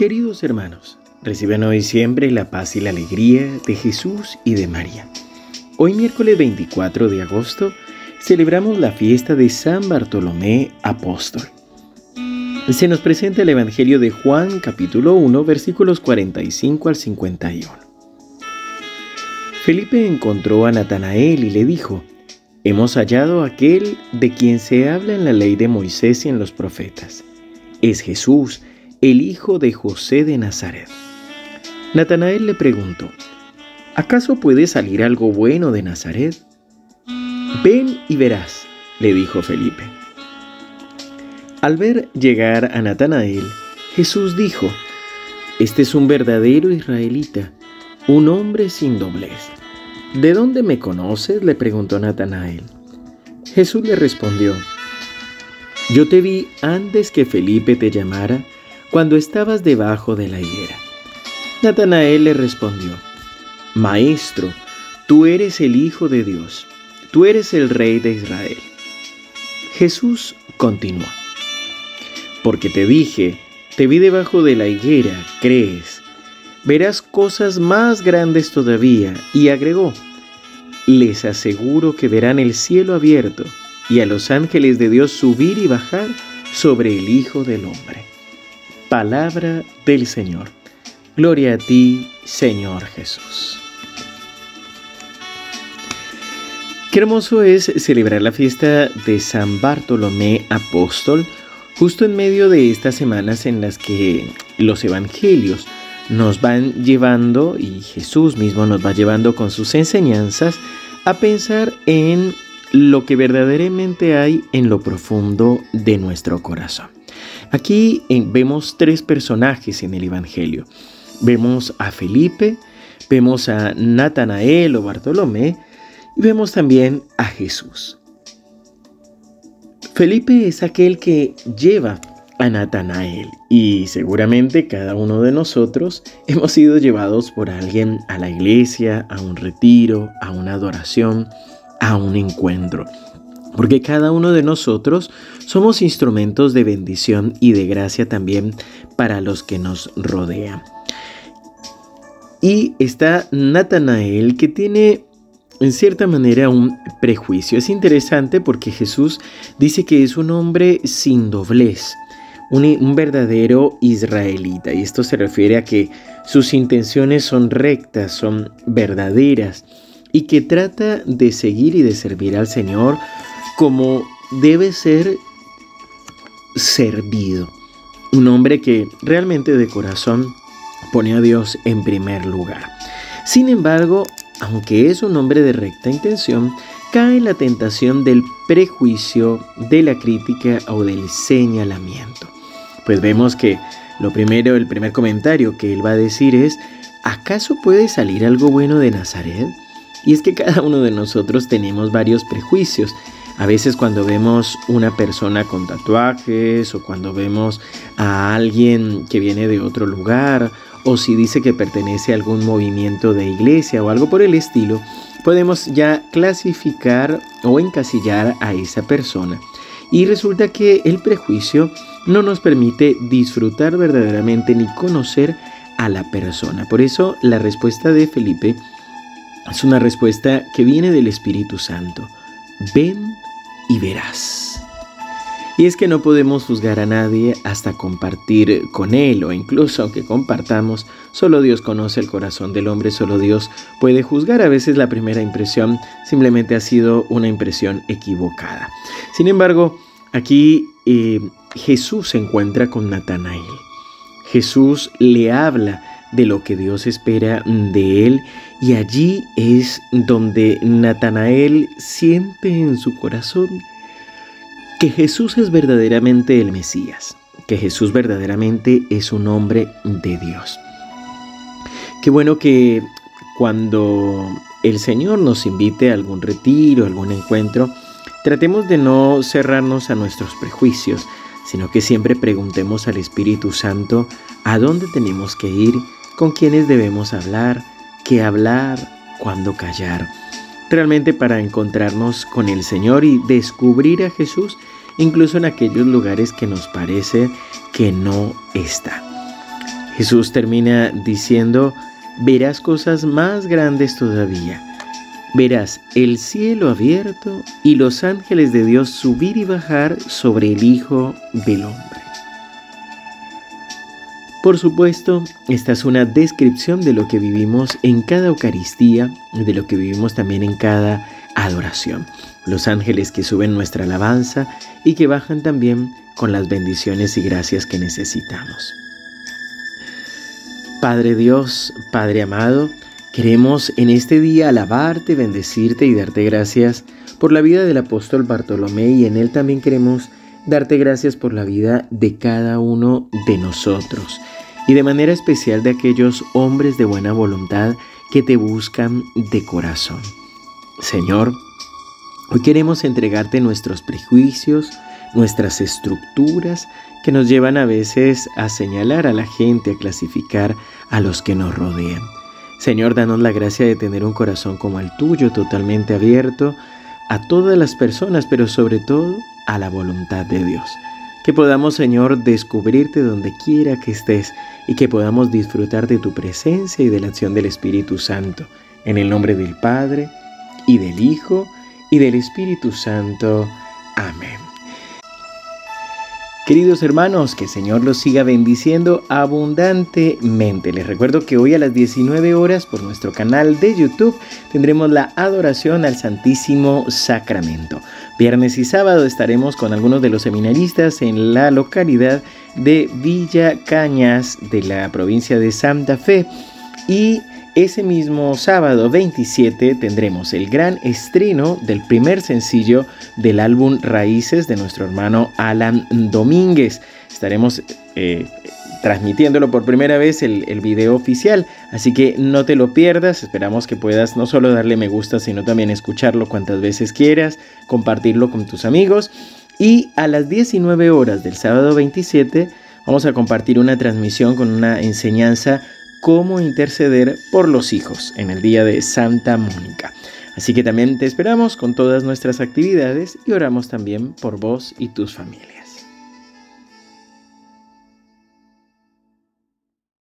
Queridos hermanos, reciban hoy siempre la paz y la alegría de Jesús y de María. Hoy miércoles 24 de agosto celebramos la fiesta de San Bartolomé Apóstol. Se nos presenta el Evangelio de Juan capítulo 1 versículos 45 al 51. Felipe encontró a Natanael y le dijo, Hemos hallado aquel de quien se habla en la ley de Moisés y en los profetas. Es Jesús, el hijo de José de Nazaret. Natanael le preguntó, ¿acaso puede salir algo bueno de Nazaret? Ven y verás, le dijo Felipe. Al ver llegar a Natanael, Jesús dijo, Este es un verdadero israelita, un hombre sin doblez. ¿De dónde me conoces? le preguntó Natanael. Jesús le respondió, Yo te vi antes que Felipe te llamara cuando estabas debajo de la higuera. Natanael le respondió, Maestro, tú eres el Hijo de Dios, tú eres el Rey de Israel. Jesús continuó, Porque te dije, te vi debajo de la higuera, crees, verás cosas más grandes todavía, y agregó, les aseguro que verán el cielo abierto y a los ángeles de Dios subir y bajar sobre el Hijo del Hombre. Palabra del Señor. Gloria a ti, Señor Jesús. Qué hermoso es celebrar la fiesta de San Bartolomé Apóstol justo en medio de estas semanas en las que los evangelios nos van llevando y Jesús mismo nos va llevando con sus enseñanzas a pensar en lo que verdaderamente hay en lo profundo de nuestro corazón. Aquí vemos tres personajes en el Evangelio. Vemos a Felipe, vemos a Natanael o Bartolomé y vemos también a Jesús. Felipe es aquel que lleva a Natanael y seguramente cada uno de nosotros hemos sido llevados por alguien a la iglesia, a un retiro, a una adoración, a un encuentro porque cada uno de nosotros somos instrumentos de bendición y de gracia también para los que nos rodean. Y está Natanael que tiene en cierta manera un prejuicio. Es interesante porque Jesús dice que es un hombre sin doblez, un, un, verdadero israelita. Y esto se refiere a que sus intenciones son rectas, son verdaderas y que trata de seguir y de servir al Señor como debe ser servido. Un hombre que realmente de corazón pone a Dios en primer lugar. Sin embargo, aunque es un hombre de recta intención, cae en la tentación del prejuicio, de la crítica o del señalamiento. Pues vemos que lo primero, el primer comentario que él va a decir es, ¿acaso puede salir algo bueno de Nazaret? Y es que cada uno de nosotros tenemos varios prejuicios a veces cuando vemos una persona con tatuajes o cuando vemos a alguien que viene de otro lugar o si dice que pertenece a algún movimiento de iglesia o algo por el estilo, podemos ya clasificar o encasillar a esa persona. Y resulta que el prejuicio no nos permite disfrutar verdaderamente ni conocer a la persona. Por eso la respuesta de Felipe es una respuesta que viene del Espíritu Santo. Ven y verás. Y es que no podemos juzgar a nadie hasta compartir con él o incluso aunque compartamos, solo Dios conoce el corazón del hombre, solo Dios puede juzgar. A veces la primera impresión simplemente ha sido una impresión equivocada. Sin embargo, aquí eh, Jesús se encuentra con Natanael. Jesús le habla de lo que Dios espera de él y allí es donde Natanael siente en su corazón que Jesús es verdaderamente el Mesías, que Jesús verdaderamente es un hombre de Dios. Qué bueno que cuando el Señor nos invite a algún retiro, algún encuentro, tratemos de no cerrarnos a nuestros prejuicios, sino que siempre preguntemos al Espíritu Santo a dónde tenemos que ir con quienes debemos hablar, qué hablar, cuándo callar. Realmente para encontrarnos con el Señor y descubrir a Jesús incluso en aquellos lugares que nos parece que no está. Jesús termina diciendo, verás cosas más grandes todavía. Verás el cielo abierto y los ángeles de Dios subir y bajar sobre el Hijo del Hombre. Por supuesto, esta es una descripción de lo que vivimos en cada Eucaristía, de lo que vivimos también en cada adoración. Los ángeles que suben nuestra alabanza y que bajan también con las bendiciones y gracias que necesitamos. Padre Dios, Padre amado, queremos en este día alabarte, bendecirte y darte gracias por la vida del apóstol Bartolomé y en él también queremos darte gracias por la vida de cada uno de nosotros y de manera especial de aquellos hombres de buena voluntad que te buscan de corazón. Señor, hoy queremos entregarte nuestros prejuicios, nuestras estructuras que nos llevan a veces a señalar a la gente, a clasificar a los que nos rodean. Señor, danos la gracia de tener un corazón como el tuyo, totalmente abierto a todas las personas, pero sobre todo a la voluntad de Dios. Que podamos, Señor, descubrirte donde quiera que estés y que podamos disfrutar de tu presencia y de la acción del Espíritu Santo. En el nombre del Padre, y del Hijo, y del Espíritu Santo. Amén. Queridos hermanos, que el Señor los siga bendiciendo abundantemente. Les recuerdo que hoy a las 19 horas por nuestro canal de YouTube tendremos la adoración al Santísimo Sacramento. Viernes y sábado estaremos con algunos de los seminaristas en la localidad de Villa Cañas de la provincia de Santa Fe y ese mismo sábado 27 tendremos el gran estreno del primer sencillo del álbum Raíces de nuestro hermano Alan Domínguez. Estaremos eh, transmitiéndolo por primera vez el, el, video oficial, así que no te lo pierdas. Esperamos que puedas no solo darle me gusta, sino también escucharlo cuantas veces quieras, compartirlo con tus amigos. Y a las 19 horas del sábado 27 vamos a compartir una transmisión con una enseñanza cómo interceder por los hijos en el día de Santa Mónica. Así que también te esperamos con todas nuestras actividades y oramos también por vos y tus familias.